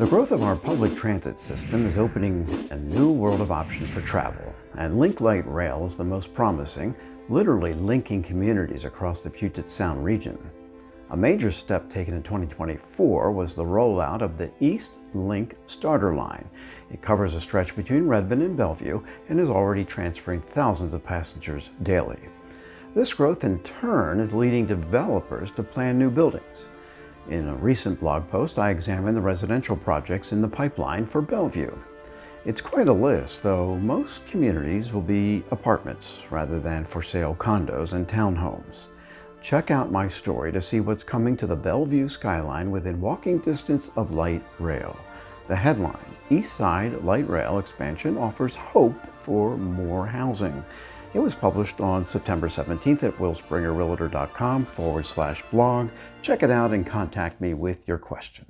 The growth of our public transit system is opening a new world of options for travel, and Link Light Rail is the most promising, literally linking communities across the Puget Sound region. A major step taken in 2024 was the rollout of the East Link Starter Line. It covers a stretch between Redmond and Bellevue and is already transferring thousands of passengers daily. This growth in turn is leading developers to plan new buildings. In a recent blog post, I examined the residential projects in the pipeline for Bellevue. It's quite a list, though most communities will be apartments rather than for sale condos and townhomes. Check out my story to see what's coming to the Bellevue skyline within walking distance of light rail. The headline, East Side Light Rail Expansion Offers Hope for More Housing. It was published on September 17th at willspringerrealtor.com forward slash blog. Check it out and contact me with your question.